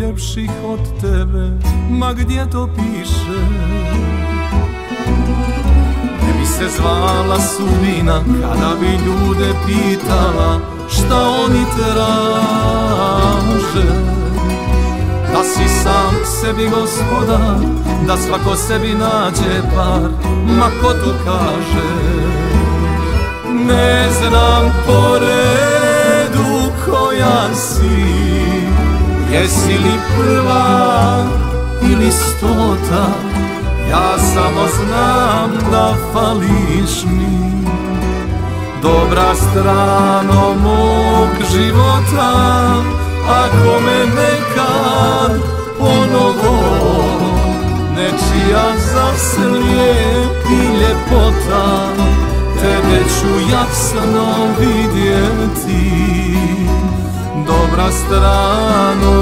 ljepših od tebe Ma gdje to piše? Ne bi se zvala sudbina Kada bi ljude pitala Šta oni traže. Da si sam sebi gospodar Da svako sebi nađe par Ma ko tu kaže? Ne znam po redu koja si Jesi li prva ili stota? Ja samo znam da fališ mi. Dobra strano mog života Ako me nekad ponovo Nečija zaslije i ljepota Tebe ću jasno vidjeti. Dobra strano